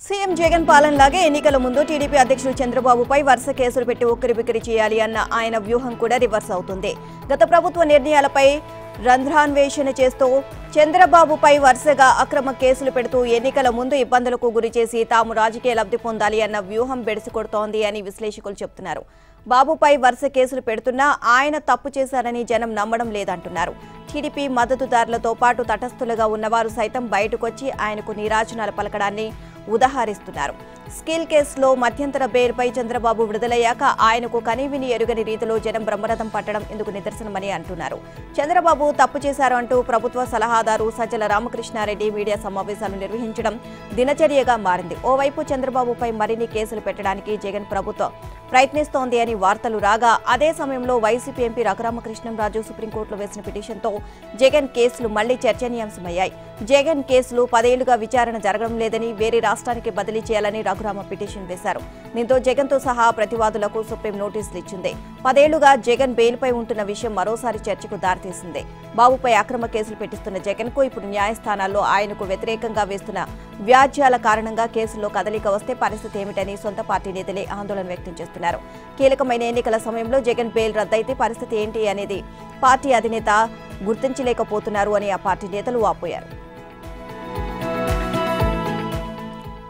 CM Jagan పాలనలాగే ఎన్నికల ముందు TDP అధ్యక్షుడు చంద్రబాబుపై వరుస కేసులు పెట్టి ఉక్కిరిబిక్కిరి చేయాలి అన్న ఆయన వ్యూహం కూడా రివర్స్ అవుతుంది. గత ప్రభుత్వ నిర్ణయాలపై రంధ్రాన్వేషణ చేస్తూ చంద్రబాబుపై వరుసగా అక్రమ కేసులు పెడుతూ ఎన్నికల ముందు ఇబ్బందులకు గురిచేసి తాము రాజకీయ లబ్ధి పొందాలి అన్న వ్యూహం బెడిసికొడుతోంది అని విశ్లేషకులు చెబుతున్నారు బాబుపై వరుస కేసులు పెడుతున్నా ఆయన తప్పు చేశారని జనం నమ్మడం లేదంటున్నారు. టీడీపీ మద్దతుదారులతో పాటు తటస్థులుగా ఉన్నవారు సైతం బయటకొచ్చి ఆయనకు నీరాజనాలు పలకడాన్ని ఉదహరిస్తున్నారు. స్కిల్ కేసులో మధ్యంతర బెయిల్పై చంద్రబాబు విడుదలయ్యాక ఆయనకు కనీవిని ఎరుగని రీతిలో జనం బ్రహ్మరథం పట్టడం ఇందుకు నిదర్శనమని అంటున్నారు. చంద్రబాబు తప్పు చేశారు అంటూ ప్రభుత్వ సలహాదారు సజ్జల రామకృష్ణారెడ్డి మీడియా సమావేశాలు నిర్వహించడం దినచర్యగా మారింది. ఓవైపు చంద్రబాబుపై మరిన్ని కేసులు పెట్టడానికి జగన్ ప్రభుత్వం ప్రయత్నిస్తోంది అని వార్తలు రాగా అదే సమయంలో వైసీపీ ఎంపీ రఘురామకృష్ణంరాజు సుప్రీంకోర్టులో వేసిన పిటిషన్తో జగన్ కేసులు మళ్ళీ చర్చనీయాంశమయ్యాయి. జగన్ కేసులు పదేళ్ళుగా విచారణ జరగడం లేదని వేరే రాష్ట్రానికి బదిలీ చేయాలని రఘురామ పిటిషన్ వేశారు. దీంతో జగన్తో సహా ప్రతివాదులకు సుప్రీం నోటీసులు ఇచ్చింది. పదేళ్ళుగా జగన్ బెయిల్పై ఉంటున్న విషయం మరోసారి చర్చకు దారితీసింది. బాబుపై అక్రమ కేసులు పెట్టిస్తున్న జగన్కు ఇప్పుడు న్యాయస్థానాల్లో ఆయనకు వ్యతిరేకంగా వేస్తున్న వ్యాజ్యాల కారణంగా కేసుల్లో కదలిక వస్తే పరిస్థితి ఏమిటని సొంత పార్టీ నేతలే ఆందోళన వ్యక్తం చేస్తున్నారు. కీలకమైన ఎన్నికల సమయంలో జగన్ బెయిల్ రద్దయితే పరిస్థితి ఏంటి అనేది పార్టీ అధినేత గుర్తించలేకపోతున్నారు అని ఆ పార్టీ నేతలు వాపోయారు.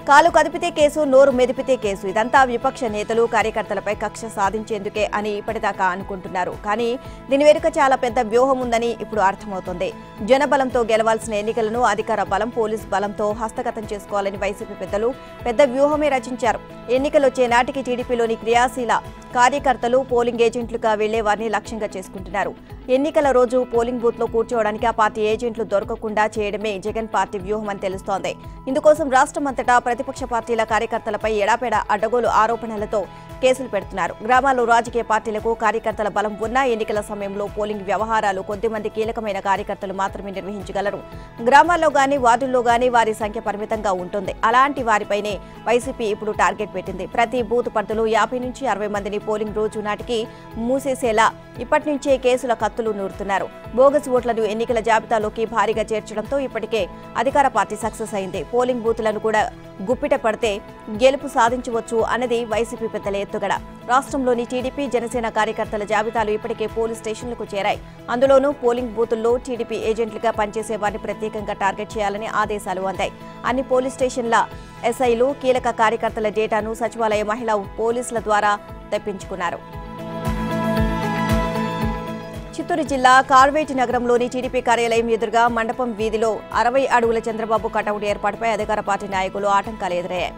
కాలు కదిపితే కేసు నోరు మెదిపితే కేసు. ఇదంతా విపక్ష నేతలు కార్యకర్తలపై కక్ష సాధించేందుకే అని ఇప్పటిదాకా అనుకుంటున్నారు. కానీ దీని వెనుక చాలా పెద్ద వ్యూహం ఉందని ఇప్పుడు అర్థమవుతుంది. జనబలంతో గెలవాల్సిన ఎన్నికలను అధికార బలం పోలీస్ బలంతో హస్తగతం చేసుకోవాలని వైసీపీ పెద్దలు పెద్ద వ్యూహమే రచించారు. ఎన్నికలు వచ్చే నాటికి టీడీపీలోని క్రియాశీల కార్యకర్తలు పోలింగ్ ఏజెంట్లుగా వెళ్ళే వారిని లక్ష్యంగా చేసుకుంటున్నారు. ఎన్నికల రోజు పోలింగ్ బూత్లో కూర్చోవడానికి ఆ పార్టీ ఏజెంట్లు దొరకకుండా చేయడమే జగన్ పార్టీ వ్యూహం అని తెలుస్తోంది. ఇందుకోసం రాష్ట్రమంతటా ప్రతిపక్ష పార్టీల కార్యకర్తలపై ఎడాపెడా అడ్డగోలు ఆరోపణలతో కేసులు పెడుతున్నారు. గ్రామాల్లో రాజకీయ పార్టీలకు కార్యకర్తల బలం ఉన్నా ఎన్నికల సమయంలో పోలింగ్ వ్యవహారాలు కొద్దిమంది కీలకమైన కార్యకర్తలు మాత్రమే నిర్వహించగలరు. గ్రామాల్లో గాని వార్డుల్లో గాని వారి సంఖ్య పరిమితంగా ఉంటుంది. అలాంటి వారిపైనే వైసీపీ ఇప్పుడు టార్గెట్ పెట్టింది. ప్రతి బూత్ పరిధిలో యాభై నుంచి అరవై మందిని పోలింగ్ రోజు నాటికి మూసేసేలా ఇప్పటి నుంచే కేసుల కత్తులు నూరుతున్నారు. బోగస్ ఓట్లను ఎన్నికల జాబితాలోకి భారీగా చేర్చడంతో ఇప్పటికే అధికార పార్టీ సక్సెస్ అయింది. పోలింగ్ బూత్లను కూడా గుప్పిట పడితే గెలుపు సాధించవచ్చు అన్నది వైసీపీ పెద్దల ఎత్తుగడ. రాష్ట్రంలోని టీడీపీ జనసేన కార్యకర్తల జాబితాలు ఇప్పటికే పోలీస్ స్టేషన్లకు చేరాయి. అందులోనూ పోలింగ్ బూతుల్లో టీడీపీ ఏజెంట్లుగా పనిచేసే వారిని ప్రత్యేకంగా టార్గెట్ చేయాలని ఆదేశాలు అందాయి. అన్ని పోలీస్ స్టేషన్ల ఎస్ఐలు కీలక కార్యకర్తల డేటాను సచివాలయ మహిళా పోలీసుల ద్వారా తెప్పించుకున్నారు. చిత్తూరు జిల్లా కార్వేటి నగరంలోని టీడీపీ కార్యాలయం ఎదురుగా మండపం వీధిలో అరవై అడుగుల చంద్రబాబు కటౌట్ ఏర్పాటుపై అధికార పార్టీ నాయకులు ఆటంకాలు ఎదురయ్యాయి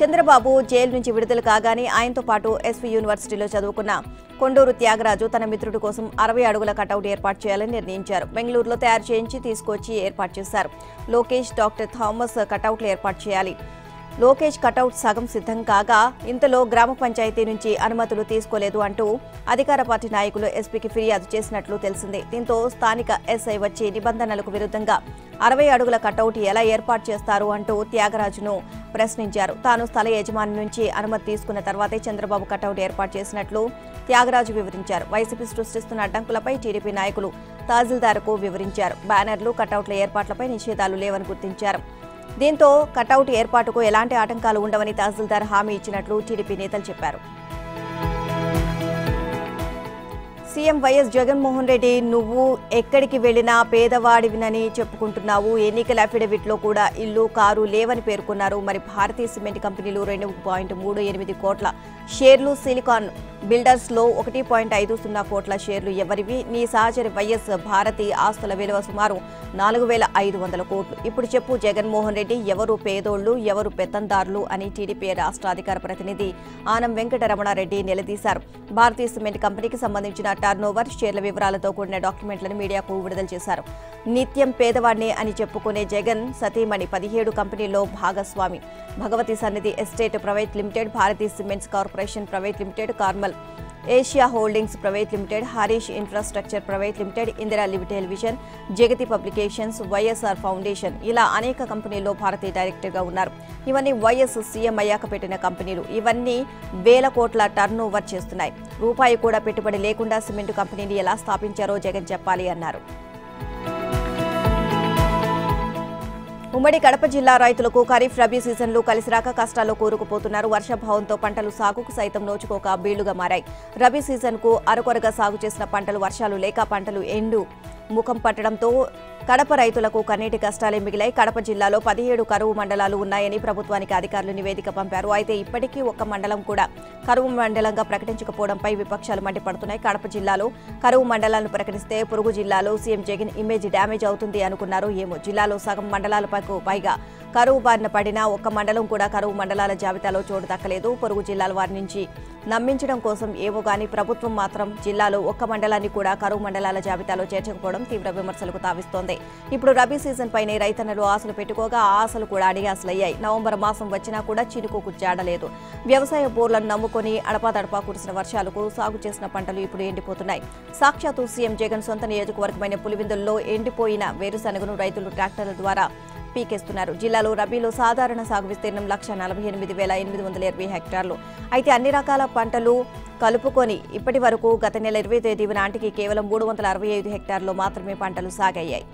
చంద్రబాబు జైలు నుంచి విడుదల కాగానే ఆయనతో పాటు ఎస్వి యూనివర్సిటీలో చదువుకున్న కొండూరు త్యాగరాజు తన మిత్రుడి కోసం అరవై అడుగుల కటౌట్ ఏర్పాటు చేయాలని నిర్ణయించారు. బెంగళూరులో తయారు చేయించి తీసుకొచ్చి ఏర్పాటు చేశారు. లోకేష్ డాక్టర్ థామస్ కటౌట్లు ఏర్పాటు చేయాలి. లోకేష్ కటౌట్ సగం సిద్ధం కాగా ఇంతలో గ్రామ పంచాయతీ నుంచి అనుమతులు తీసుకోలేదు అంటూ అధికార పార్టీ నాయకులు ఎస్పీకి ఫిర్యాదు చేసినట్లు తెలిసింది. దీంతో స్థానిక ఎస్ఐ వచ్చి నిబంధనలకు విరుద్ధంగా అరవై అడుగుల కటౌట్ ఎలా ఏర్పాటు చేస్తారు అంటూ త్యాగరాజును ప్రశ్నించారు. తాను స్థల యజమాని నుంచి అనుమతి తీసుకున్న తర్వాతే చంద్రబాబు కటౌట్ ఏర్పాటు చేసినట్లు త్యాగరాజు వివరించారు. వైసీపీ సృష్టిస్తున్న అడ్డంకులపై టీడీపీ నాయకులు తహసీల్దార్కు వివరించారు. బ్యానర్లు కటౌట్ల ఏర్పాట్లపై నిషేధాలు లేవని గుర్తించారు. దీంతో కటౌట్ ఏర్పాటుకు ఎలాంటి ఆటంకాలు ఉండవని తహసీల్దార్ హామీ ఇచ్చినట్లు టీడీపీ నేతలు చెప్పారు. సీఎం వైఎస్ జగన్మోహన్ రెడ్డి నువ్వు ఎక్కడికి వెళ్ళినా పేదవాడివినని చెప్పుకుంటున్నావు. ఎన్నికల అఫిడవిట్లో కూడా ఇల్లు కారు లేవని పేర్కొన్నారు. మరి భారతీయ సిమెంట్ కంపెనీలు రెండు పాయింట్ మూడు ఎనిమిది కోట్ల షేర్లు సిలికాన్ బిల్డర్స్లో ఒకటి పాయింట్ ఐదు సున్నా కోట్ల షేర్లు ఎవరివి? నీ సహచరి వైఎస్ భారతి ఆస్తుల విలువ సుమారు నాలుగు వేల ఐదు వందల కోట్లు. ఇప్పుడు చెప్పు జగన్మోహన్ రెడ్డి ఎవరు పేదోళ్ళు ఎవరు పెత్తందారులు అని టీడీపీ రాష్ట్ర అధికార ప్రతినిధి ఆనం వెంకటరమణారెడ్డి నిలదీశారు. భారతీయ సిమెంట్ కంపెనీకి సంబంధించిన టర్నోవర్ షేర్ల వివరాలతో కూడిన డాక్యుమెంట్లను మీడియాకు విడుదల చేశారు. నిత్యం పేదవాడినే అని చెప్పుకునే జగన్ సతీమణి పదిహేడు కంపెనీల్లో భాగస్వామి. Bhagavathi Sannidhi estate private limited Bharathi cements corporation private limited Carmel Asia holdings private limited Harish infrastructure private limited Indira live television Jagathi publications YSR foundation ఇలా అనేక కంపెనీల్లో భారతీయ డైరెక్టర్గా ఉన్నారు. ఇవన్నీ వైఎస్ సీఎం అయ్యాక పెట్టిన కంపెనీలు. ఇవన్నీ వేల కోట్ల టర్న్ ఓవర్ చేస్తున్నాయి. రూపాయి కూడా పెట్టుబడి లేకుండా సిమెంట్ కంపెనీని ఎలా స్థాపించారో జగన్ చెప్పాలి అన్నారు. ఉమ్మడి కడప జిల్లా రైతులకు ఖరీఫ్ రబీ సీజన్లు కలిసిరాక కష్టాల్లో కూరుకుపోతున్నారు. వర్షాభావంతో పంటలు సాగుకు సైతం నోచుకోక బీళ్ళుగా మారాయి. రబీ సీజన్కు అరకొరగా సాగు చేసిన పంటలు వర్షాలు లేక పంటలు ఎండు. ముఖం పట్టడంతో కడప రైతులకు కన్నీటి కష్టాలే మిగిలాయి. కడప జిల్లాలో పదిహేడు కరువు మండలాలు ఉన్నాయని ప్రభుత్వానికి అధికారులు నివేదిక పంపారు. అయితే ఇప్పటికీ ఒక్క మండలం కూడా కరువు మండలంగా ప్రకటించకపోవడంపై విపక్షాలు మండిపడుతున్నాయి. కడప జిల్లాలో కరువు మండలాలను ప్రకటిస్తే పొరుగు జిల్లాలో సీఎం జగన్ ఇమేజ్ డ్యామేజ్ అవుతుంది అనుకున్నారు. ఏమో జిల్లాలో సగం మండలాలకు పైగా కరువు బారిన పడిన ఒక్క మండలం కూడా కరువు మండలాల జాబితాలో చోటు దక్కలేదు. పొరుగు జిల్లాల వారి నుంచి నమ్మించడం కోసం ఏవో గాని ప్రభుత్వం మాత్రం జిల్లాలో ఒక్క మండలాన్ని కూడా కరువు మండలాల జాబితాలో చేర్చకపోవడం తీవ్ర విమర్శలకు తావిస్తోంది. ఇప్పుడు రబీ సీజన్ పైనే రైతన్నలు ఆశలు పెట్టుకోగా ఆ ఆశలు కూడా అడిగాసలయ్యాయి నవంబర్ మాసం వచ్చినా కూడా చినుకుకు జాడలేదు వ్యవసాయ బోర్లను నమ్ముకొని అడపాదడపా కురిసిన వర్షాలకు సాగు చేసిన పంటలు ఇప్పుడు ఎండిపోతున్నాయి. సాక్షాత్తు సీఎం జగన్ సొంత నియోజకవర్గమైన పులివిందుల్లో ఎండిపోయిన వేరుశనగను రైతులు ట్రాక్టర్ల ద్వారా పీకేస్తున్నారు. జిల్లాలో రబీలో సాధారణ సాగు విస్తీర్ణం లక్ష నలభై ఎనిమిది వేల ఎనిమిది వందల ఇరవై హెక్టార్లు. అయితే అన్ని రకాల పంటలు కలుపుకొని ఇప్పటి వరకు గత నెల ఇరవై తేదీ నాటికి కేవలం మూడు వందల అరవై ఐదు హెక్టార్లు మాత్రమే పంటలు సాగయ్యాయి.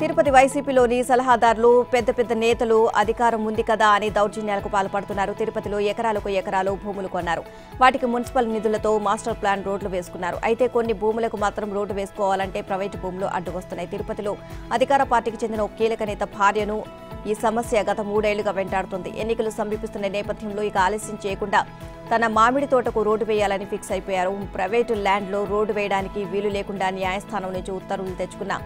తిరుపతి వైసీపీలోని సలహాదారులు పెద్ద పెద్ద నేతలు అధికారం ఉంది కదా అని దౌర్జన్యాలకు పాల్పడుతున్నారు. తిరుపతిలో ఎకరాలకు ఎకరాలు భూములు కొన్నారు. వాటికి మున్సిపల్ నిధులతో మాస్టర్ ప్లాన్ రోడ్లు వేసుకున్నారు. అయితే కొన్ని భూములకు మాత్రం రోడ్డు వేసుకోవాలంటే ప్రైవేటు భూములు అడ్డుకొస్తున్నాయి తిరుపతిలో అధికార పార్టీకి చెందిన ఒక కీలక నేత భార్యను ఈ సమస్య గత మూడేళ్ళుగా వెంటాడుతుంది. ఎన్నికలు సమీపిస్తున్న నేపథ్యంలో ఇక ఆలస్యం చేయకుండా తన మామిడి తోటకు రోడ్డు వేయాలని ఫిక్స్ అయిపోయారు. ప్రైవేటు ల్యాండ్లో రోడ్డు వేయడానికి వీలు లేకుండా న్యాయస్థానం నుంచి ఉత్తర్వులు తెచ్చుకున్న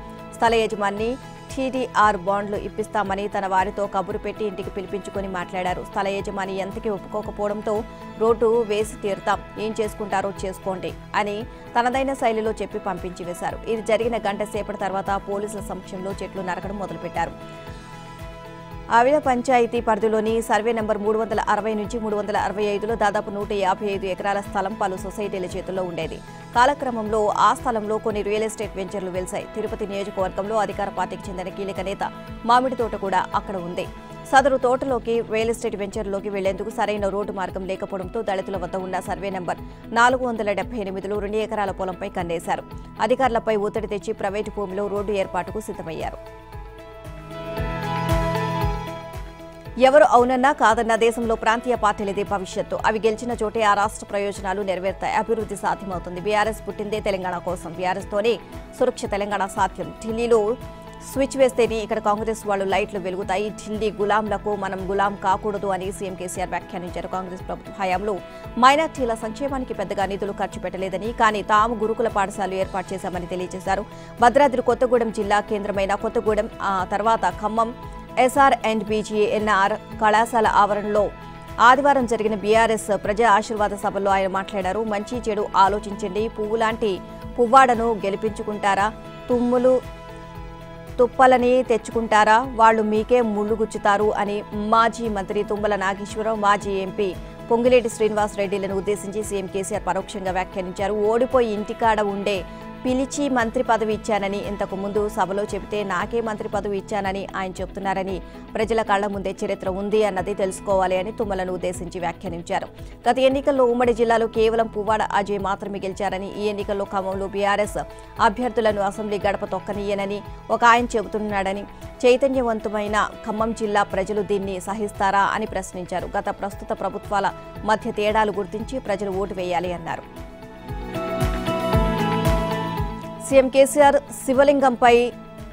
స్థల యజమాని టీడీఆర్ బాండ్లు ఇప్పిస్తామని తన వారితో కబురు పెట్టి ఇంటికి పిలిపించుకొని మాట్లాడారు. స్థల యజమాని ఎంతకీ ఒప్పుకోకపోవడంతో రోడ్డు వేసి తీరుతాం. ఏం చేసుకుంటారో చేసుకోండి అని తనదైన శైలిలో చెప్పి పంపించి వేశారు. ఇది జరిగిన గంట సేపటి తర్వాత పోలీసుల సమక్షంలో చెట్లు నరకడం మొదలుపెట్టారు. ఆవిడ పంచాయతీ పరిధిలోని సర్వే నెంబర్ మూడు వందల అరవై నుంచి మూడు వందల అరవై ఐదులో దాదాపు నూట యాభై ఐదు ఎకరాల స్థలం పలు సొసైటీల చేతుల్లో ఉండేది. కాలక్రమంలో ఆ స్థలంలో కొన్ని రియల్ ఎస్టేట్ వెంచర్లు వెలిశాయి. తిరుపతి నియోజకవర్గంలో అధికార పార్టీకి చెందిన కీలక నేత మామిడి తోట కూడా అక్కడ ఉంది. సదరు తోటలోకి రియల్ ఎస్టేట్ వెంచర్లోకి వెళ్ళేందుకు సరైన రోడ్డు మార్గం లేకపోవడంతో దళితుల వద్ద ఉన్న సర్వే నెంబర్ నాలుగు వందల డెబ్బై ఎనిమిదిలో రెండు ఎకరాల పొలంపై కన్నేశారు. అధికారులపై ఒత్తిడి తెచ్చి ప్రైవేటు భూమిలో రోడ్డు ఏర్పాటుకు సిద్ధమయ్యారు. ఎవరు అవునన్నా కాదన్నా దేశంలో ప్రాంతీయ పార్టీలదే భవిష్యత్తు. అవి గెలిచిన చోటే ఆ రాష్ట్ర ప్రయోజనాలు నెరవేరుతాయి. అభివృద్ధి సాధ్యమవుతుంది. బీఆర్ఎస్ పుట్టిందే తెలంగాణ కోసం. బీఆర్ఎస్తోనే సురక్ష తెలంగాణ సాధ్యం. ఢిల్లీలో స్విచ్ వేస్తేనే ఇక్కడ కాంగ్రెస్ వాళ్ళు లైట్లు వెలుగుతాయి. ఢిల్లీ గులాంలకు మనం గులాం కాకూడదు అని సీఎం కేసీఆర్ వ్యాఖ్యానించారు కాంగ్రెస్ ప్రభుత్వ హయాంలో. మైనార్టీల సంక్షేమానికి పెద్దగా నిధులు ఖర్చు పెట్టలేదని కానీ తాము గురుకుల పాఠశాలలు ఏర్పాటు చేశామని తెలియజేశారు. భద్రాద్రి కొత్తగూడెం జిల్లా కేంద్రమైన కొత్తగూడెం తర్వాత ఖమ్మం ఎస్ఆర్ అండ్ బీజీఎన్ఆర్ కళాశాల ఆవరణలో ఆదివారం జరిగిన బీఆర్ఎస్ ప్రజా ఆశీర్వాద సభలో ఆయన మాట్లాడారు. మంచి చెడు ఆలోచించండి. పువ్వు లాంటి పువ్వాడను గెలిపించుకుంటారా? తుమ్ములు తుప్పలని తెచ్చుకుంటారా? వాళ్ళు మీకే ముళ్ళు గుచ్చుతారు అని మాజీ మంత్రి తుమ్మల నాగేశ్వరరావు మాజీ ఎంపీ పొంగిలేటి శ్రీనివాస్ రెడ్డిలను ఉద్దేశించి సీఎం కేసీఆర్ పరోక్షంగా వ్యాఖ్యానించారు. ఓడిపోయి ఇంటికాడ ఉండే పిలిచి మంత్రి పదవి ఇచ్చానని ఇంతకు ముందు సభలో చెబితే నాకే మంత్రి పదవి ఇచ్చానని ఆయన చెబుతున్నారని ప్రజల కళ్ళ ముందే చరిత్ర ఉంది అన్నది తెలుసుకోవాలి అని తుమ్మలను ఉద్దేశించి వ్యాఖ్యానించారు. గత ఎన్నికల్లో ఉమ్మడి జిల్లాలో కేవలం పువ్వాడ అజయ్ మాత్రమే గెలిచారని ఈ ఎన్నికల్లో ఖమ్మంలో బీఆర్ఎస్ అభ్యర్థులను అసెంబ్లీ గడప తొక్కనీయనని ఒక ఆయన చెబుతున్నాడని చైతన్యవంతమైన ఖమ్మం జిల్లా ప్రజలు దీన్ని సహిస్తారా అని ప్రశ్నించారు. గత ప్రస్తుత ప్రభుత్వాల మధ్య తేడాలు గుర్తించి ప్రజలు ఓటు వేయాలి అన్నారు. సీఎం కేసీఆర్ శివలింగంపై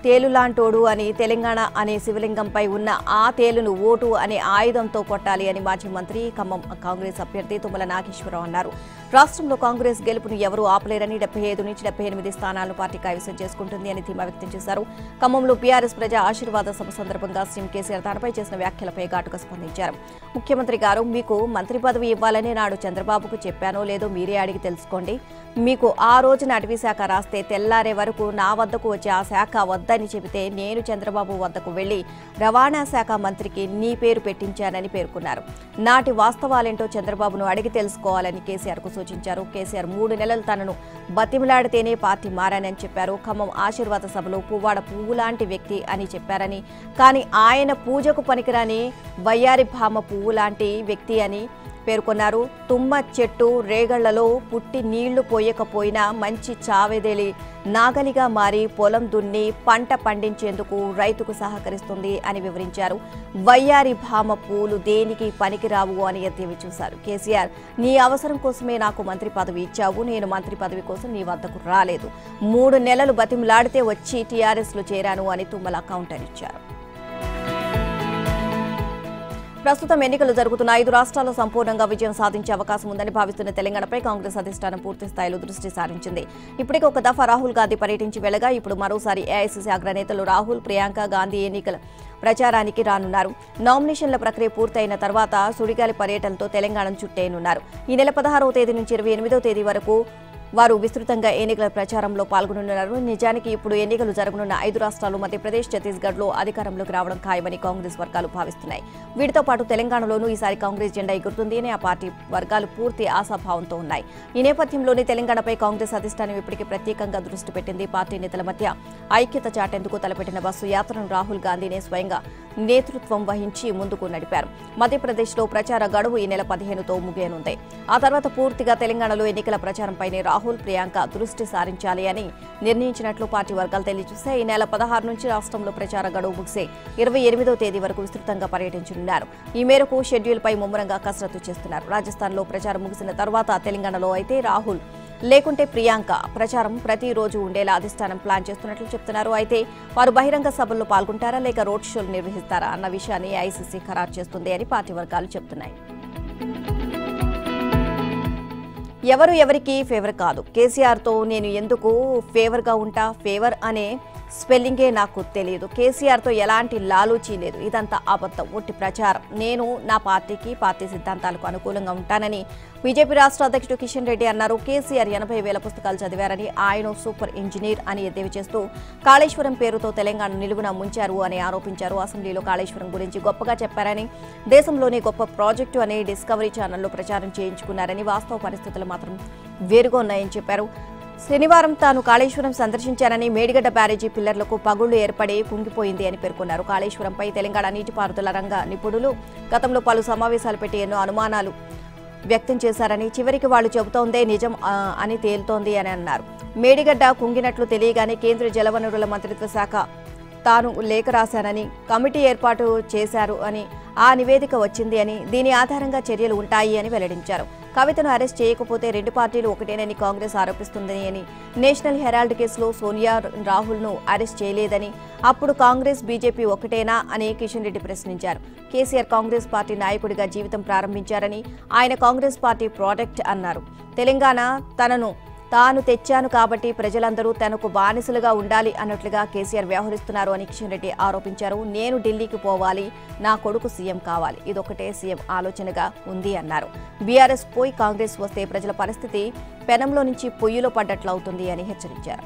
తేలులాంటోడు అని తెలంగాణ అనే శివలింగంపై ఉన్న ఆ తేలును ఓటు అనే ఆయుధంతో కొట్టాలి అని మాజీ మంత్రి ఖమ్మం కాంగ్రెస్ అభ్యర్థి తుమ్మల నాగేశ్వరరావు అన్నారు. రాష్ట్రంలో కాంగ్రెస్ గెలుపును ఎవరూ ఆపలేరని డెబ్బై ఐదు నుంచి డెబ్బై ఎనిమిది స్థానాలను పార్టీ కైవసం చేసుకుంటుంది అని ధీమా వ్యక్తం చేశారు. ఖమ్మంలో బీఆర్ఎస్ ప్రజా ఆశీర్వాద సభ సందర్భంగా సీఎం కేసీఆర్ తనపై చేసిన వ్యాఖ్యలపై ఘాటుగా స్పందించారు. ముఖ్యమంత్రి గారు మీకు మంత్రి పదవి ఇవ్వాలని నాడు చంద్రబాబుకు చెప్పానో లేదో మీరే అడిగి తెలుసుకోండి. మీకు ఆ రోజున అటవీ శాఖ రాస్తే తెల్లారే వరకు నా వద్దకు వచ్చి ఆ శాఖ వద్దని చెబితే నేను చంద్రబాబు వద్దకు వెళ్ళి రవాణా శాఖ మంత్రికి నీ పేరు పెట్టించానని పేర్కొన్నారు. నాటి వాస్తవాలేంటో చంద్రబాబును అడిగి తెలుసుకోవాలని కేసీఆర్కు సూచించారు. కేసీఆర్ మూడు నెలలు తనను బతిమిలాడితేనే పార్టీ మారానని చెప్పారు. ఖమ్మం ఆశీర్వాద సభలో పువ్వాడ పువ్వు లాంటి వ్యక్తి అని చెప్పారని. కానీ ఆయన పూజకు పనికిరాని వయ్యారి భామ పువ్వు లాంటి వ్యక్తి అని పేర్కొన్నారు. తుమ్మ చెట్టు రేగళ్ళలో పుట్టి నీళ్ళు పోయకపోయినా మంచి చావెదేలి. నాగలిగా మారి పొలం దున్ని పంట పండించేందుకు రైతుకు సహకరిస్తుంది అని వివరించారు. వయ్యారి భామ పూలు దేనికి పనికిరావు అని ఎద్దేవి చూశారు. కేసీఆర్ నీ అవసరం కోసమే నాకు మంత్రి పదవి ఇచ్చావు. నేను మంత్రి పదవి కోసం నీ వద్దకు రాలేదు. మూడు నెలలు బతిమలాడితే వచ్చి టీఆర్ఎస్లో చేరాను అని తుమ్మల కౌంటర్ ఇచ్చారు. ప్రస్తుతం ఎన్నికలు జరుగుతున్న ఐదు రాష్ట్రాల్లో సంపూర్ణంగా విజయం సాధించే అవకాశం ఉందని భావిస్తున్న తెలంగాణపై కాంగ్రెస్ అధిష్టానం పూర్తి స్థాయిలో దృష్టి సారించింది. ఇప్పటికే ఒక దఫా రాహుల్ గాంధీ పర్యటించి వెళ్ళగా ఇప్పుడు మరోసారి ఏఐసీసీ అగ్రనేతలు రాహుల్ ప్రియాంక గాంధీ ఎన్నికల ప్రచారానికి రానున్నారు. నామినేషన్ల ప్రక్రియ పూర్తయిన తర్వాత సుడిగాలి పర్యటనతో తెలంగాణను చుట్టేయనున్నారు. ఈ నెల పదహారవ తేదీ నుంచి ఇరవై ఎనిమిదో తేదీ వరకు వారు విస్తృతంగా ఎన్నికల ప్రచారంలో పాల్గొనున్నారు. నిజానికి ఇప్పుడు ఎన్నికలు జరగనున్న ఐదు రాష్ట్రాలు మధ్యప్రదేశ్ ఛత్తీస్గఢ్లో అధికారంలోకి రావడం ఖాయమని కాంగ్రెస్ వర్గాలు భావిస్తున్నాయి. వీటితో పాటు తెలంగాణలోనూ ఈసారి కాంగ్రెస్ జెండా ఎగురుతుంది అని ఆ పార్టీ వర్గాలు పూర్తి ఆశాభావంతో ఉన్నాయి. ఈ నేపథ్యంలోనే తెలంగాణపై కాంగ్రెస్ అధిష్టానం ఇప్పటికే ప్రత్యేకంగా దృష్టి పెట్టింది. పార్టీ నేతల మధ్య ఐక్యత చాటేందుకు తలపెట్టిన బస్సు యాత్రను రాహుల్ గాంధీనే స్వయంగా నేతృత్వం వహించి ముందుకు నడిపారు. మధ్యప్రదేశ్లో ప్రచార గడువు ఈ నెల పదిహేనుతో ముగియనుంది. ఆ తర్వాత పూర్తిగా తెలంగాణలో ఎన్నికల ప్రచారంపైనే రాహుల్ రాహుల్ ప్రియాంక దృష్టి సారించాలి అని నిర్ణయించినట్లు పార్టీ వర్గాలు తెలియజేశాయి. ఈ నెల పదహారు నుంచి రాష్ట్రంలో ప్రచార గడువు ముగిసే ఇరవై ఎనిమిదో తేదీ వరకు విస్తృతంగా పర్యటించనున్నారు. ఈ మేరకు షెడ్యూల్పై ముమ్మరంగా కసరత్తు చేస్తున్నారు. రాజస్థాన్లో ప్రచారం ముగిసిన తర్వాత తెలంగాణలో అయితే రాహుల్ లేకుంటే ప్రియాంక ప్రచారం ప్రతిరోజు ఉండేలా అధిష్టానం ప్లాన్ చేస్తున్నట్లు చెప్తున్నారు. అయితే వారు బహిరంగ సభల్లో పాల్గొంటారా లేక రోడ్ షోలు నిర్వహిస్తారా అన్న విషయాన్ని ఐసీసీ ఖరారు చేస్తుంది అని పార్టీ వర్గాలు చెబుతున్నాయి ఎవరు ఎవరికి ఫేవర్ కాదు. కేసీఆర్తో నేను ఎందుకు ఫేవర్గా ఉంటా? ఫేవర్ అనే స్పెల్లింగే నాకు తెలియదు. కేసీఆర్తో ఎలాంటి లాలూచీ లేదు. ఇదంతా అబద్ధం. ఒట్టి ప్రచారం. నేను నా పార్టీకి పార్టీ సిద్ధాంతాలకు అనుకూలంగా ఉంటానని బీజేపీ రాష్ట్ర అధ్యక్షుడు కిషన్ రెడ్డి అన్నారు. కేసీఆర్ ఎనభై వేల పుస్తకాలు చదివారని ఆయన సూపర్ ఇంజనీర్ అని ఎద్దేవి చేస్తూ కాళేశ్వరం పేరుతో తెలంగాణ నిలువున ముంచారు అని ఆరోపించారు. అసెంబ్లీలో కాళేశ్వరం గురించి గొప్పగా చెప్పారని దేశంలోనే గొప్ప ప్రాజెక్టు అని డిస్కవరీ ఛానల్లో ప్రచారం చేయించుకున్నారని వాస్తవ పరిస్థితులు మాత్రం వేరుగా ఉన్నాయని చెప్పారు. శనివారం తాను కాళేశ్వరం సందర్శించానని మేడిగడ్డ బ్యారేజీ పిల్లర్లకు పగుళ్ళు ఏర్పడి కుంగిపోయింది అని పేర్కొన్నారు. కాళేశ్వరంపై తెలంగాణ నీటిపారుదల రంగ నిపుణులు గతంలో పలు సమావేశాలు పెట్టి ఎన్నో అనుమానాలు వ్యక్తం చేశారని చివరికి వాళ్ళు చెబుతోందే నిజం అని తేలుతోంది అని అన్నారు. మేడిగడ్డ కుంగినట్లు తెలియగానే కేంద్ర జలవనరుల మంత్రిత్వ శాఖ తాను లేఖ రాశానని కమిటీ ఏర్పాటు చేశారు అని ఆ నివేదిక వచ్చింది అని దీని ఆధారంగా చర్యలు ఉంటాయి అని వెల్లడించారు. కవితను అరెస్ట్ చేయకపోతే రెండు పార్టీలు ఒకటేనని కాంగ్రెస్ ఆరోపిస్తుందని అని. నేషనల్ హెరాల్డ్ కేసులో సోనియా రాహుల్ను అరెస్ట్ చేయలేదని అప్పుడు కాంగ్రెస్ బీజేపీ ఒకటేనా అని కిషన్ రెడ్డి ప్రశ్నించారు. కేసీఆర్ కాంగ్రెస్ పార్టీ నాయకుడిగా జీవితం ప్రారంభించారని ఆయన కాంగ్రెస్ పార్టీ ప్రాడక్ట్ అన్నారు. తెలంగాణ తనను తాను తెచ్చాను కాబట్టి ప్రజలందరూ తనకు బానిసలుగా ఉండాలి అన్నట్లుగా కేసీఆర్ వ్యవహరిస్తున్నారు అని కిషన్ రెడ్డి ఆరోపించారు. నేను ఢిల్లీకి పోవాలి నా కొడుకు సీఎం కావాలి. ఇదొకటే సీఎం ఆలోచనగా ఉంది అన్నారు. బీఆర్ఎస్ పోయి కాంగ్రెస్ వస్తే ప్రజల పరిస్థితి పెనంలో నుంచి పొయ్యిలో పడ్డట్లవుతుంది అని హెచ్చరించారు.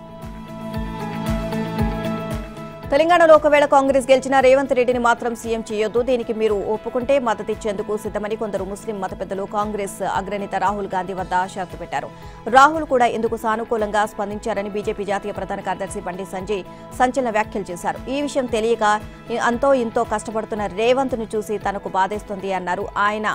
తెలంగాణలో ఒకవేళ కాంగ్రెస్ గెలిచినా రేవంత్ రెడ్డిని మాత్రం సీఎం చేయొద్దు. దీనికి మీరు ఒప్పుకుంటే మద్దతిచ్చేందుకు సిద్ధమని కొందరు ముస్లిం మత పెద్దలు కాంగ్రెస్ అగ్రనేత రాహుల్ గాంధీ వద్ద షరతు పెట్టారు. రాహుల్ కూడా ఇందుకు సానుకూలంగా స్పందించారని బీజేపీ జాతీయ ప్రధాన కార్యదర్శి బండి సంజయ్ సంచలన వ్యాఖ్యలు చేశారు. ఈ విషయం తెలియక అంతో ఇంతో కష్టపడుతున్న రేవంత్ను చూసి తనకు బాధేస్తుంది అన్నారు. ఆయన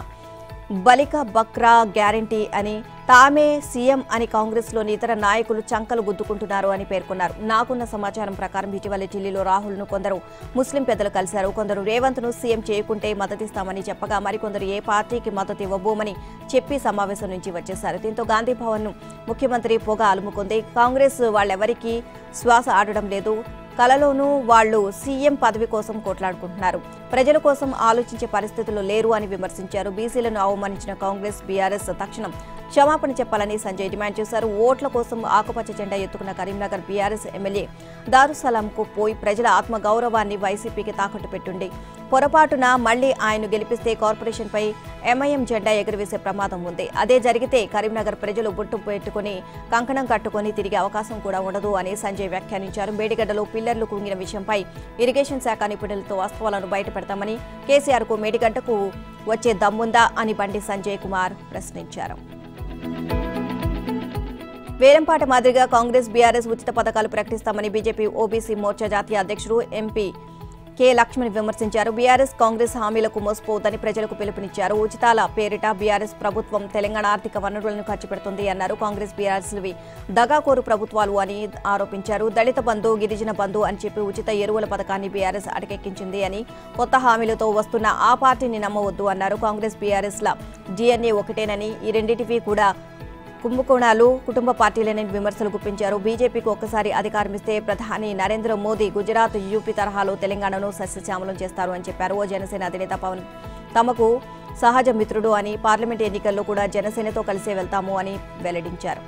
బలిక బక్రా గ్యారంటీ అని తామే సీఎం అని కాంగ్రెస్లోని ఇతర నాయకులు చంకలు గుద్దుకుంటున్నారు అని పేర్కొన్నారు. నాకున్న సమాచారం ప్రకారం ఇటీవల ఢిల్లీలో రాహుల్ను కొందరు ముస్లిం పెద్దలు కలిశారు. కొందరు రేవంత్ను సీఎం చేయకుంటే మద్దతిస్తామని చెప్పగా మరికొందరు ఏ పార్టీకి మద్దతు ఇవ్వబోమని చెప్పి సమావేశం నుంచి వచ్చేశారు. దీంతో గాంధీ భవన్ను ముఖ్యమంత్రి పొగ అలుముకుంది. కాంగ్రెస్ వాళ్ళెవరికీ శ్వాస ఆడడం లేదు. కలలోనూ వాళ్ళు సీఎం పదవి కోసం కొట్లాడుకుంటున్నారు. ప్రజల కోసం ఆలోచించే పరిస్థితులు లేరు అని విమర్శించారు. బీసీలను అవమానించిన కాంగ్రెస్ బీఆర్ఎస్ తక్షణం క్షమాపణ చెప్పాలని సంజయ్ డిమాండ్ చేశారు. ఓట్ల కోసం ఆకుపచ్చ జెండా ఎత్తుకున్న కరీంనగర్ బీఆర్ఎస్ ఎమ్మెల్యే దారుసలాంకు పోయి ప్రజల ఆత్మగౌరవాన్ని వైసీపీకి తాకట్టు పెట్టుండి పొరపాటున మళ్ళీ ఆయన గెలిపిస్తే కార్పొరేషన్పై ఎంఐఎం జెండా ఎగురవేసే ప్రమాదం ఉంది. అదే జరిగితే కరీంనగర్ ప్రజలు బుట్టు పెట్టుకుని కంకణం కట్టుకుని తిరిగే అవకాశం కూడా ఉండదు అని సంజయ్ వ్యాఖ్యానించారు. మేడిగడ్డలో పిల్లర్లు కుంగిన విషయంపై ఇరిగేషన్ శాఖ నిపుణులతో వాస్తవాలను బయటపెడతామని కేసీఆర్కు మేడిగడ్డకు వచ్చే దమ్ముందా అని బండి సంజయ్ కుమార్ ప్రశ్నించారు. వేలంపాట మాదిరిగా కాంగ్రెస్ బీఆర్ఎస్ ఉచిత పథకాలు ప్రకటిస్తామని బీజేపీ ఓబీసీ మోర్చా జాతీయ అధ్యక్షుడు ఎంపీ కె లక్ష్మణ్ విమర్శించారు. బీఆర్ఎస్ కాంగ్రెస్ హామీలకు మోసపోవద్దని ప్రజలకు పిలుపునిచ్చారు. ఉచితాల పేరిట బీఆర్ఎస్ ప్రభుత్వం తెలంగాణ ఆర్థిక వనరులను ఖర్చు పెడుతుంది అన్నారు. కాంగ్రెస్ బీఆర్ఎస్లవి దగాకోరు ప్రభుత్వాలు అని ఆరోపించారు. దళిత బంధు గిరిజన బంధు అని చెప్పి ఉచిత ఎరువుల పథకాన్ని బీఆర్ఎస్ అటకెక్కించింది అని కొత్త హామీలతో వస్తున్న ఆ పార్టీని నమ్మవద్దు అన్నారు. కాంగ్రెస్ బీఆర్ఎస్ల డిఎన్ఏ ఒకటేనని ఈ రెండింటివి కూడా కుంభకోణాలు కుటుంబ పార్టీలని విమర్శలు గుప్పించారు. బీజేపీకి ఒక్కసారి అధికారం ఇస్తే ప్రధాని నరేంద్ర మోదీ గుజరాత్ యూపీ తరహాలో తెలంగాణను సస్యశ్యామలం చేస్తారు అని చెప్పారు. ఓ జనసేన అధినేత పవన్. తమకు సహజ మిత్రుడు అని పార్లమెంట్ ఎన్నికల్లో కూడా జనసేనతో కలిసే వెళ్తాము అని వెల్లడించారు.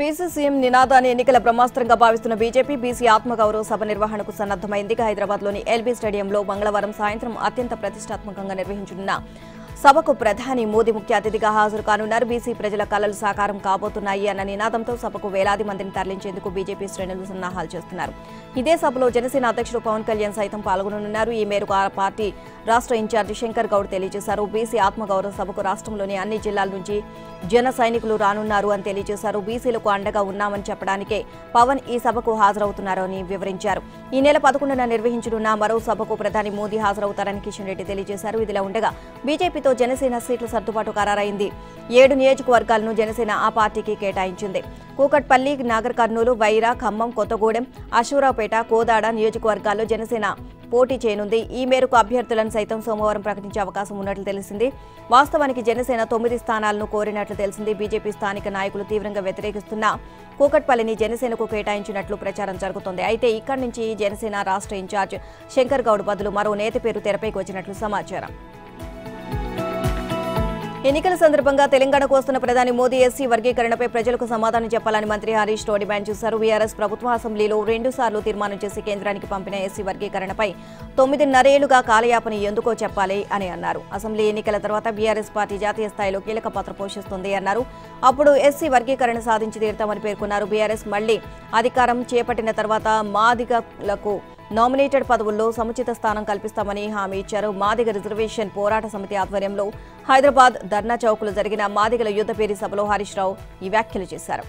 పీసీసీఎం నినాదాన్ని ఎన్నికల బ్రహ్మాస్త్రంగా భావిస్తున్న బీజేపీ బీసీ ఆత్మగౌరవ సభ నిర్వహణకు సన్నద్దమైంది హైదరాబాద్లోని ఎల్బీ స్టేడియంలో మంగళవారం సాయంత్రం అత్యంత ప్రతిష్టాత్మకంగా నిర్వహించనున్న సభకు ప్రధాని మోదీ ముఖ్య అతిథిగా హాజరు కానున్నారు. బీసీ ప్రజల కలలు సాకారం కాబోతున్నాయి అన్న నినాదంతో సభకు వేలాది మందిని తరలించేందుకు బీజేపీ శ్రేణులు సన్నాహాలు చేస్తున్నారు. ఇదే సభలో జనసేన అధ్యక్షుడు పవన్ కళ్యాణ్ సైతం పాల్గొననున్నారు. ఈ మేరకు ఆ పార్టీ రాష్ట్ర ఇన్ఛార్జి శంకర్ గౌడ్ తెలియజేశారు. బీసీ ఆత్మగౌరవ సభకు రాష్ట్రంలోని అన్ని జిల్లాల నుంచి జన సైనికులు రానున్నారు అని తెలియజేశారు. బీసీలకు అండగా ఉన్నామని చెప్పడానికే పవన్ ఈ సభకు హాజరవుతున్నారని వివరించారు. ఈ నెల పదకొండున నిర్వహించనున్న మరో సభకు ప్రధాని మోదీ హాజరవుతారని కిషన్ రెడ్డి తెలియజేశారు. ఇదిలా ఉండగా బీజేపీతో జనసేన సీట్ల సర్దుబాటు ఖరారైంది. ఏడు నియోజకవర్గాలను జనసేన ఆ పార్టీకి కేటాయించింది. కూకట్పల్లి నాగర్ కర్నూలు వైరా ఖమ్మం కొత్తగూడెం అశూరావుపేట కోదాడ నియోజకవర్గాల్లో జనసేన పోటీ చేయనుంది. ఈ మేరకు అభ్యర్థులను సైతం సోమవారం ప్రకటించే అవకాశం ఉన్నట్లు తెలిసింది. వాస్తవానికి జనసేన తొమ్మిది స్థానాలను కోరినట్లు తెలిసింది. బీజేపీ స్థానిక నాయకులు తీవ్రంగా వ్యతిరేకిస్తున్న కూకట్పల్లిని జనసేనకు కేటాయించినట్లు ప్రచారం జరుగుతోంది. అయితే ఇక్కడి నుంచి జనసేన రాష్ట్ర ఇన్ఛార్జ్ శంకర్ గౌడ్ బదులు మరో నేత పేరు తెరపైకి వచ్చినట్లు సమాచారం. ఎన్నికల సందర్భంగా తెలంగాణకు వస్తున్న ప్రధాని మోదీ ఎస్సీ వర్గీకరణపై ప్రజలకు సమాధానం చెప్పాలని మంత్రి హరీష్ రావు డిమాండ్ చేశారు. వీఆర్ఎస్ ప్రభుత్వ అసెంబ్లీలో రెండు సార్లు తీర్మానం చేసి కేంద్రానికి పంపిన ఎస్సీ వర్గీకరణపై తొమ్మిదిన్నరేళ్ళుగా కాలయాపన ఎందుకో చెప్పాలి అని అన్నారు. అసెంబ్లీ ఎన్నికల తర్వాత బీఆర్ఎస్ పార్టీ జాతీయ స్థాయిలో కీలక పాత్ర పోషిస్తుంది అన్నారు. అప్పుడు ఎస్సీ వర్గీకరణ సాధించి తీరుతామని పేర్కొన్నారు. బీఆర్ఎస్ మళ్ళీ అధికారం చేపట్టిన తర్వాత మాదిగలకు నామినేటెడ్ పదవుల్లో సముచిత స్థానం కల్పిస్తామని హామీ ఇచ్చారు. మాదిగ రిజర్వేషన్ పోరాట సమితి ఆధ్వర్యంలో హైదరాబాద్ ధర్నా చౌక్లో జరిగిన మాదిగల యుద్ధపేరి సభలో హరీష్ రావు ఈ వ్యాఖ్యలు చేశారు.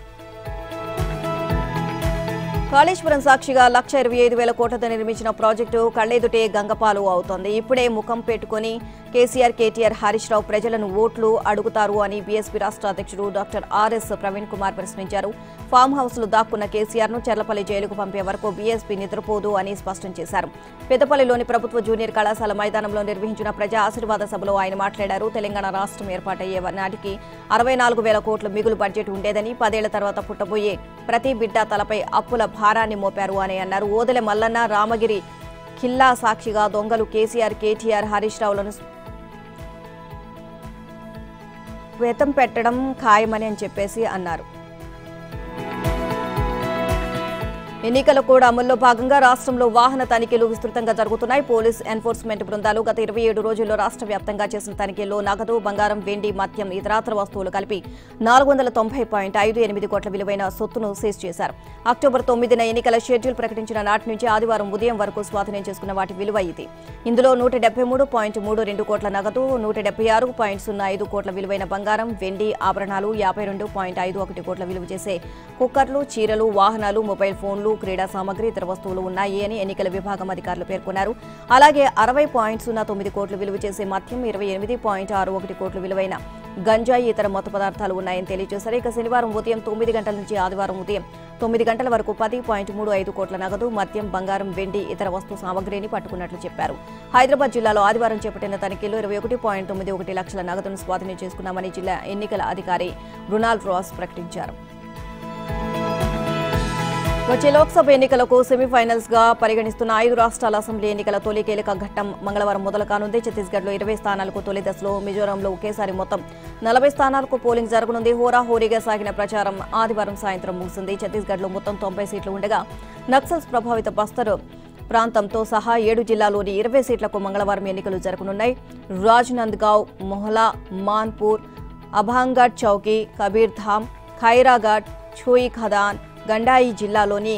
కాళేశ్వరం సాక్షిగా లక్ష ఇరవై ఐదు వేల కోట్లతో నిర్మించిన ప్రాజెక్టు కళ్ళెదుటే గంగపాలు అవుతోంది. ఇప్పుడే ముఖం పెట్టుకుని కేసీఆర్ కేటీఆర్ హరీష్ రావు ప్రజలను ఓట్లు అడుగుతారు అని బీఎస్పీ రాష్ట్ర అధ్యక్షుడు డాక్టర్ ఆర్ఎస్ ప్రవీణ్ కుమార్ ప్రశ్నించారు. ఫామ్ హౌస్లో దాక్కున్న కేసీఆర్ను చెర్లపల్లి జైలుకు పంపే వరకు బీఎస్పీ నిద్రపోదు అని స్పష్టం చేశారు. పెద్దపల్లిలోని ప్రభుత్వ జూనియర్ కళాశాల మైదానంలో నిర్వహించిన ప్రజా ఆశీర్వాద సభలో ఆయన మాట్లాడారు. తెలంగాణ రాష్ట్రం ఏర్పాటయ్యే నాటికి అరవై నాలుగు వేల కోట్ల మిగులు బడ్జెట్ ఉండేదని పదేళ్ళ తర్వాత పుట్టబోయే ప్రతి బిడ్డ తలపై అప్పుల భారాన్ని మోపారు అని అన్నారు. ఓదెల మల్లన్న రామగిరి ఖిల్లా సాక్షిగా దొంగలు కేసీఆర్ కేటీఆర్ హరీష్ రావులను వేతం పెట్టడం ఖాయమని అని చెప్పేసి అన్నారు. ఎన్నికల కూడా అమల్లో భాగంగా రాష్ట్రంలో వాహన తనిఖీలు విస్తృతంగా జరుగుతున్నాయి. పోలీస్ ఎన్ఫోర్స్మెంట్ బృందాలు గత ఇరవై ఏడు రోజుల్లో రాష్ట్ర వ్యాప్తంగా చేసిన తనిఖీల్లో నగదు బంగారం వెండి మద్యం ఇతరాతర వస్తువులు కలిపి నాలుగు వందల తొంభై పాయింట్ ఐదు ఎనిమిది కోట్ల విలువైన సొత్తును సీజ్ చేశారు. అక్టోబర్ తొమ్మిదిన ఎన్నికల షెడ్యూల్ ప్రకటించిన నాటి నుంచి ఆదివారం ఉదయం వరకు స్వాధీనం చేసుకున్న వాటి విలువ ఇది. ఇందులో నూట మూడు పాయింట్ మూడు రెండు కోట్ల నగదు నూట డెబ్బై ఆరు పాయింట్ సున్నా ఐదు కోట్ల విలువైన బంగారం వెండి ఆభరణాలు యాభై రెండు పాయింట్ ఐదు ఒకటి కోట్ల విలువ చేసే కుక్కర్లు చీరలు వాహనాలు మొబైల్ ఫోన్లు క్రీడా సామగ్రి ఇతర వస్తువులు ఉన్నాయి అని ఎన్నికల విభాగం అధికారులు పేర్కొన్నారు. అలాగే అరవై పాయింట్ సున్నా తొమ్మిది కోట్లు విలువ చేసే మద్యం ఇరవై ఎనిమిది పాయింట్ ఆరు ఒకటి కోట్లు విలువైన గంజాయి ఇతర మత్తు పదార్థాలు ఉన్నాయని తెలియజేశారు. ఇక శనివారం ఉదయం తొమ్మిది గంటల నుంచి ఆదివారం ఉదయం తొమ్మిది గంటల వరకు పది పాయింట్ మూడు ఐదు కోట్ల నగదు మద్యం బంగారం వెండి ఇతర వస్తు సామగ్రిని పట్టుకున్నట్లు చెప్పారు. హైదరాబాద్ జిల్లాలో ఆదివారం చేపట్టిన తనిఖీలో ఇరవై ఒకటి పాయింట్ తొమ్మిది ఒకటి లక్షల నగదును స్వాధీనం చేసుకున్నామని జిల్లా ఎన్నికల అధికారి రుణాల్ రాస్ ప్రకటించారు. వచ్చే లోక్సభ ఎన్నికలకు సెమీఫైనల్స్గా పరిగణిస్తున్న ఐదు రాష్ట్రాల అసెంబ్లీ ఎన్నికల తొలి కీలక ఘట్టం మంగళవారం మొదలు కానుంది. ఛత్తీస్గఢ్లో ఇరవై స్థానాలకు తొలి దశలో మిజోరాంలో ఒకేసారి మొత్తం నలభై స్థానాలకు పోలింగ్ జరగనుంది. హోరాహోరీగా సాగిన ప్రచారం ఆదివారం సాయంత్రం ముగిసింది. ఛత్తీస్గఢ్లో మొత్తం తొంభై సీట్లు ఉండగా నక్సల్స్ ప్రభావిత బస్తర్ ప్రాంతంతో సహా ఏడు జిల్లాలోని ఇరవై సీట్లకు మంగళవారం ఎన్నికలు జరగనున్నాయి. రాజ్నంద్గావ్ మొహలా మాన్పూర్ అభాంగఢ్ చౌకీ కబీర్ధామ్ ఖైరాఘాట్ ఛోయి ఖదాన్ గండాయి జిల్లాలోని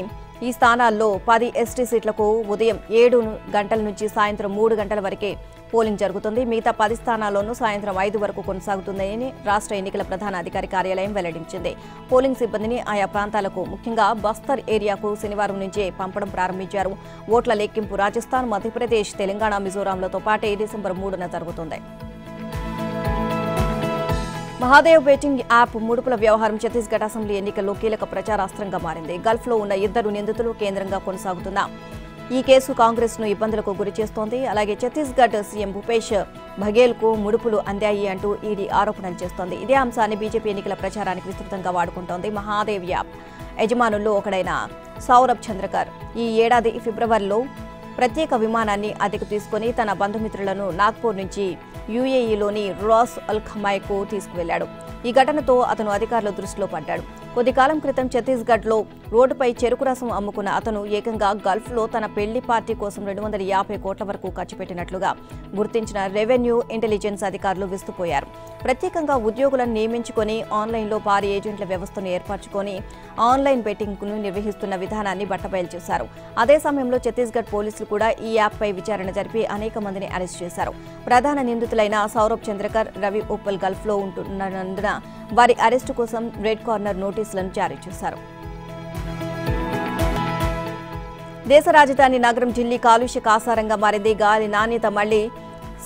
ఈ స్థానాల్లో పది ఎస్టీ సీట్లకు ఉదయం ఏడు గంటల నుంచి సాయంత్రం మూడు గంటల వరకే పోలింగ్ జరుగుతుంది. మిగతా పది స్థానాల్లోనూ సాయంత్రం ఐదు వరకు కొనసాగుతుందని రాష్ట్ర ఎన్నికల ప్రధాన అధికారి కార్యాలయం వెల్లడించింది. పోలింగ్ సిబ్బందిని ఆయా ప్రాంతాలకు ముఖ్యంగా బస్తర్ ఏరియాకు శనివారం నుంచే పంపడం ప్రారంభించారు. ఓట్ల లెక్కింపు రాజస్థాన్ మధ్యప్రదేశ్ తెలంగాణ మిజోరాంలతో పాటే డిసెంబర్ మూడున జరుగుతుంది. మహాదేవ్ బెట్టింగ్ యాప్ ముడుపుల వ్యవహారం ఛత్తీస్గఢ్ అసెంబ్లీ ఎన్నికల్లో కీలక ప్రచారాస్త్రంగా మారింది. గల్ఫ్లో ఉన్న ఇద్దరు నిందితులు కేంద్రంగా కొనసాగుతున్న ఈ కేసు కాంగ్రెస్ను ఇబ్బందులకు గురి చేస్తోంది. అలాగే ఛత్తీస్గఢ్ సీఎం భూపేష్ బఘేల్కు ముడుపులు అందాయి అంటూ ఈడీ ఆరోపణలు చేస్తోంది. ఇదే అంశాన్ని బీజేపీ ఎన్నికల ప్రచారానికి విస్తృతంగా వాడుకుంటోంది మహాదేవ్ యాప్. యజమానుల్లో ఒకడైన సౌరభ్ చంద్రకర్ ఈ ఏడాది ఫిబ్రవరిలో ప్రత్యేక విమానాన్ని అద్దెకు తీసుకుని తన బంధుమిత్రులను నాగ్పూర్ నుంచి యూఏఈలోని రాస్ అల్ ఖమాయ్కు తీసుకువెళ్ళాడు. ఈ ఘటనతో అతను అధికారుల దృష్టిలో పడ్డాడు. కొద్ది కాలం క్రితం ఛత్తీస్గఢ్లో రోడ్డుపై చెరుకు రసం అమ్ముకున్న అతను ఏకంగా గల్ఫ్లో తన పెళ్ళి పార్టీ కోసం రెండు వందల యాభై కోట్ల వరకు ఖర్చు పెట్టినట్లుగా గుర్తించిన రెవెన్యూ ఇంటెలిజెన్స్ అధికారులు విస్తుపోయారు. ప్రత్యేకంగా ఉద్యోగులను నియమించుకొని ఆన్లైన్లో భారీ ఏజెంట్ల వ్యవస్థను ఏర్పరచుకొని ఆన్లైన్ బెట్టింగ్ను నిర్వహిస్తున్న విధానాన్ని బట్టబయలు చేశారు. అదే సమయంలో ఛత్తీస్గఢ్ పోలీసులు కూడా ఈ యాప్పై విచారణ జరిపి అనేక మందిని అరెస్ట్ చేశారు. ప్రధాన నిందితులైన సౌరభ్ చంద్రకర్ రవి ఉప్పల్ గల్ఫ్లో ఉంటున్నందున వారి అరెస్టు కోసం రెడ్ కార్నర్ నోటీసులను జారీ చేశారు. దేశ రాజధాని నగరం ఢిల్లీ కాలుష్య కాసారంగా మారింది. గాలి నాణ్యత మళ్ళీ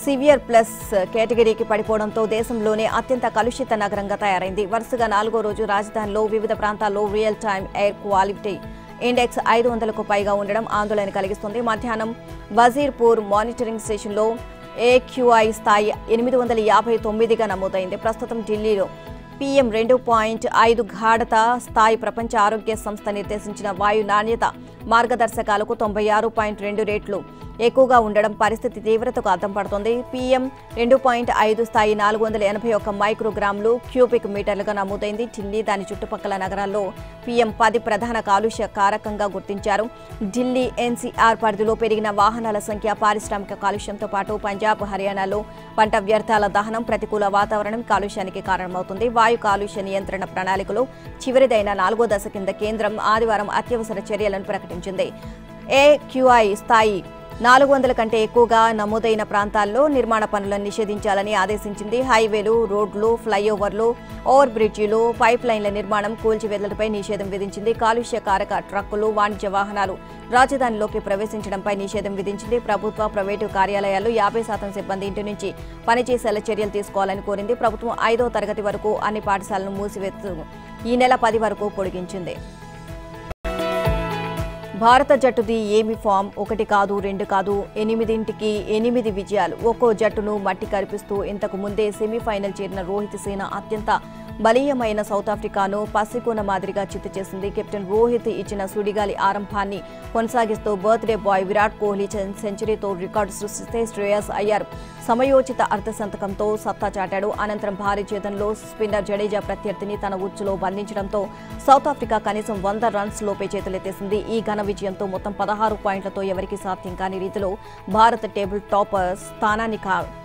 సివియర్ ప్లస్ కేటగిరీకి పడిపోవడంతో దేశంలోనే అత్యంత కలుషిత నగరంగా తయారైంది. వరుసగా నాలుగో రోజు రాజధానిలో వివిధ ప్రాంతాల్లో real time air quality index ఐదు వందలకు పైగా ఉండడం ఆందోళన కలిగిస్తుంది. మధ్యాహ్నం వజీర్పూర్ మానిటరింగ్ స్టేషన్లో ఏక్యూఐ స్థాయి ఎనిమిది వందల యాభై తొమ్మిదిగా నమోదైంది. ప్రస్తుతం ఢిల్లీలో పీఎం రెండు పాయింట్ ఐదు గాఢత స్థాయి ప్రపంచ ఆరోగ్య సంస్థ నిర్దేశించిన వాయు నాణ్యత మార్గదర్శకాలకు తొంభై ఆరు పాయింట్ రెండు రేట్లు. ఎక్కువగా ఉండడం పరిస్థితి తీవ్రతకు అర్థం పడుతుంది. పీఎం రెండు పాయింట్ ఐదు స్థాయి నాలుగు వందల ఎనభై ఒక్క మైక్రోగ్రాములు క్యూబిక్ మీటర్లుగా నమోదైంది. ఢిల్లీ దాని చుట్టుపక్కల నగరాల్లో పీఎం పది ప్రధాన కాలుష్య కారకంగా గుర్తించారు. ఢిల్లీ ఎన్సీఆర్ పరిధిలో పెరిగిన వాహనాల సంఖ్య పారిశ్రామిక కాలుష్యంతో పాటు పంజాబ్ హర్యానాలో పంట వ్యర్థాల దహనం ప్రతికూల వాతావరణం కాలుష్యానికి కారణమవుతుంది. వాయు కాలుష్య నియంత్రణ ప్రణాళికలో చివరిదైన నాలుగో దశ కింద కేంద్రం ఆదివారం అత్యవసర చర్యలను ప్రకటించింది. ఏక్యూఐ స్థాయి నాలుగు వందల కంటే ఎక్కువగా నమోదైన ప్రాంతాల్లో నిర్మాణ పనులను నిషేధించాలని ఆదేశించింది హైవేలు రోడ్లు ఫ్లైఓవర్లు ఓవర్ బ్రిడ్జిలు పైప్ లైన్ల నిర్మాణం కూల్చివేతలపై నిషేధం విధించింది. కాలుష్య కారక ట్రక్కులు వాణిజ్య వాహనాలు రాజధానిలోకి ప్రవేశించడంపై నిషేధం విధించింది. ప్రభుత్వ ప్రైవేటు కార్యాలయాల్లో యాభై శాతం సిబ్బంది ఇంటి నుంచి పనిచేసేలా చర్యలు తీసుకోవాలని కోరింది. ప్రభుత్వం ఐదో తరగతి వరకు అన్ని పాఠశాలను మూసివేస్తూ ఈ నెల పది వరకు పొడిగించింది. భారత జట్టుది ఏమి ఫామ్? ఒకటి కాదు రెండు కాదు ఎనిమిదింటికి ఎనిమిది విజయాలు. ఒక్కో జట్టును మట్టి కరిపిస్తూ ఇంతకు ముందే సెమీఫైనల్ చేరిన రోహిత్ సేన అత్యంత బలీయమైన సౌత్ ఆఫ్రికాను పసికోన మాదిరిగా చిత్తు చేసింది. కెప్టెన్ రోహిత్ ఇచ్చిన సుడిగాలి ఆరంభాన్ని కొనసాగిస్తూ బర్త్డే బాయ్ విరాట్ కోహ్లీ సెంచరీతో రికార్డు సృష్టిస్తే శ్రేయస్ అయ్యర్ సమయోచిత అర్ధసంతకంతో సత్తా చాటాడు. అనంతరం భారీ చేతంలో స్పిన్నర్ జడేజా ప్రత్యర్థిని తన ఉచ్చులో బంధించడంతో సౌత్ ఆఫ్రికా కనీసం వంద రన్స్ లోపే చేతులెత్తేసింది. ఈ ఘన విజయంతో మొత్తం పదహారు పాయింట్లతో ఎవరికీ సాధ్యం కాని రీతిలో భారత్ టేబుల్ టాపర్ స్థానాన్ని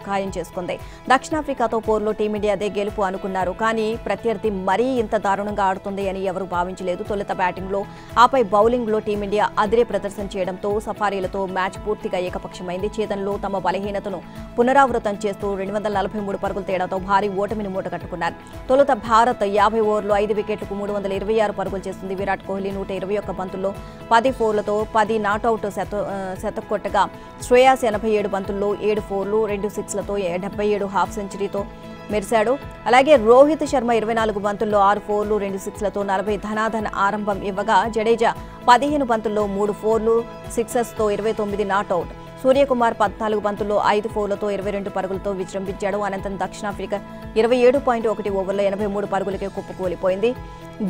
ఖాయం చేసుకుంది. దక్షిణాఫ్రికాతో పోరులో టీమిండియాదే గెలుపు అనుకున్నారు. కానీ ప్రత్యర్థి మరీ ఇంత దారుణంగా ఆడుతుంది అని ఎవరూ భావించలేదు. తొలుత బ్యాటింగ్లో ఆపై బౌలింగ్లో టీమిండియా అదిరే ప్రదర్శన చేయడంతో సఫారీలతో మ్యాచ్ పూర్తిగా ఏకపక్షమైంది. చేతన్లో తమ బలహీనతను పునరావృతం చేస్తూ రెండు వందల నలభై మూడు పరుగులు తేడాతో భారీ ఓటమిని మూటగట్టుకున్నారు తొలుత భారత్ యాభై ఓవర్లో ఐదు వికెట్లకు మూడు వందల ఇరవై ఆరు పరుగులు చేసింది విరాట్ కోహ్లీ నూట ఇరవై ఒక్క బంతుల్లో పది ఫోర్లతో పది నాటౌట్ శత శతకొట్టగా శ్రేయాస్ ఎనభై ఏడు బంతుల్లో ఏడు ఫోర్లు రెండు సిక్స్లతో డెబ్బై ఏడు హాఫ్ సెంచరీతో మెరిశాడు. అలాగే రోహిత్ శర్మ ఇరవై నాలుగు బంతుల్లో ఆరు ఫోర్లు రెండు సిక్స్లతో నలభై ధనాధన ఆరంభం ఇవ్వగా జడేజా పదిహేను బంతుల్లో మూడు ఫోర్లు సిక్సెస్తో ఇరవై తొమ్మిది నాట్అవుట్. సూర్యకుమార్ పద్నాలుగు బంతుల్లో ఐదు ఫోర్లతో ఇరవై రెండు పరుగులతో విజృంభించాడు. అనంతరం దక్షిణాఫ్రికా ఇరవై ఏడు పాయింట్ ఒకటి ఓవర్లో ఎనభై మూడు పరుగులకే కుప్పకూలిపోయింది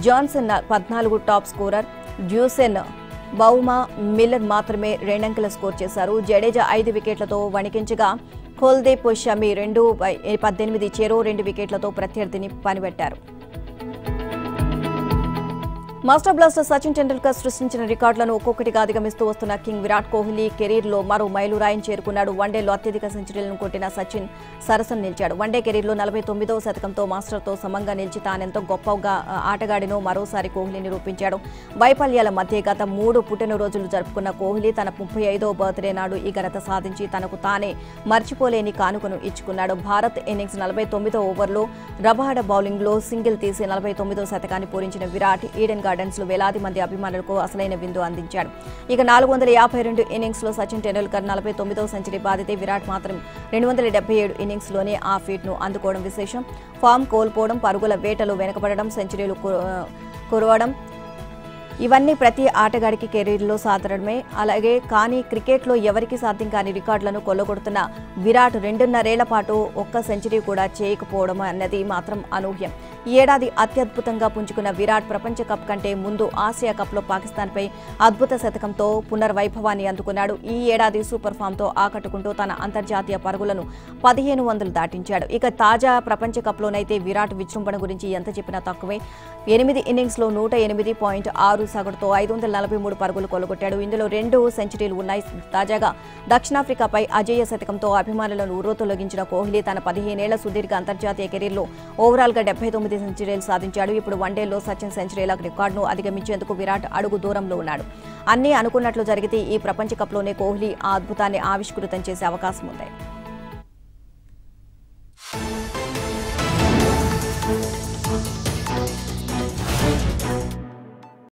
జాన్సన్ పద్నాలుగు top scorer Dussen Bavuma Miller మాత్రమే రెండంకెల స్కోర్ చేశారు. జడేజా ఐదు వికెట్లతో వణికించగా కుల్దీప్ షమి రెండు పద్దెనిమిది చెరో రెండు వికెట్లతో ప్రత్యర్థిని పనిపెట్టారు. మాస్టర్ బ్లాస్టర్ సచిన్ టెండూల్కర్ సృష్టించిన రికార్డులను ఒక్కొక్కటిగా అధిగమిస్తూ వస్తున్న కింగ్ విరాట్ కోహ్లీ కెరీర్లో మరో మైలురాయిని చేరుకున్నాడు. వన్డేలో అత్యధిక సెంచరీలను కొట్టిన సచిన్ సరసన నిలిచాడు. వన్డే కెరీర్లో నలభై తొమ్మిదవ శతకంతో మాస్టర్తో సమంగా నిలిచి తానెంతో గొప్పగా ఆటగాడినో మరోసారి కోహ్లీ నిరూపించాడు. వైఫల్యాల మధ్య గత మూడు పుట్టినరోజులు జరుపుకున్న కోహ్లీ తన ముప్పై ఐదవ బర్త్డే నాడు ఈ ఘనత సాధించి తనకు తానే మర్చిపోలేని కానుకను ఇచ్చుకున్నాడు. భారత్ ఇన్నింగ్స్ నలభై తొమ్మిదో ఓవర్లో రబాడ బౌలింగ్లో సింగిల్ తీసి నలభై తొమ్మిదో శతకాన్ని పూరించిన విరాట్ ఈడెన్ గార్డెన్స్లో వేలాది మంది అభిమానులకు అసలైన విందు అందించాడు. ఇక నాలుగు వందల యాభై రెండు ఇన్నింగ్స్లో సచిన్ టెండూల్కర్ నలభై తొమ్మిదవ సెంచరీ బాధితే విరాట్ మాత్రం రెండు వందల డెబ్బై ఏడు ఇన్నింగ్స్లోనే ఆ ఫీట్ను అందుకోవడం విశేషం. ఫామ్ కోల్పోవడం పరుగుల వేటలు వెనుకబడడం సెంచరీలు కురవడం ఇవన్నీ ప్రతి ఆటగాడికి కెరీర్లో సాధారణమే. అలాగే కానీ క్రికెట్లో ఎవరికి సాధ్యం కాని రికార్డులను కొల్లగొడుతున్న విరాట్ రెండున్నరేళ్ళ పాటు ఒక్క సెంచరీ కూడా చేయకపోవడం అన్నది మాత్రం అనూహ్యం. ఈ ఏడాది అత్యద్భుతంగా పుంజుకున్న విరాట్ ప్రపంచ కప్ కంటే ముందు ఆసియా కప్లో పాకిస్తాన్పై అద్భుత శతకంతో పునర్వైభవాన్ని అందుకున్నాడు. ఈ ఏడాది సూపర్ ఫామ్తో ఆకట్టుకుంటూ తన అంతర్జాతీయ పరుగులను పదిహేను వందలు దాటించాడు. ఇక తాజా ప్రపంచ కప్లోనైతే విరాట్ విజృంభణ గురించి ఎంత చెప్పినా తక్కువే. ఎనిమిది ఇన్నింగ్స్లో నూట ఎనిమిది పాయింట్ ఆరు సగటుతో ఐదు వందల నలభై మూడు పరుగులు కొలగొట్టాడు ఇందులో రెండు సెంచరీలు ఉన్నాయి. తాజాగా దక్షిణాఫ్రికాపై అజేయ శతకంతో అభిమానులను ఉర్రూతొలగించిన కోహ్లీ తన పదిహేనేళ్ళ సుదీర్ఘ అంతర్జాతీయ కెరీర్లో ఓవరాల్గా డెబ్బై తొమ్మిది సెంచరీలు సాధించాడు. ఇప్పుడు వన్డేలో సచిన్ సెంచరీల రికార్డును అధిగమించేందుకు విరాట్ అడుగు దూరంలో ఉన్నాడు. అన్నీ అనుకున్నట్లు జరిగితే ఈ ప్రపంచ కప్లోనే కోహ్లీ ఆ అద్భుతాన్ని ఆవిష్కృతం చేసే అవకాశం ఉంది.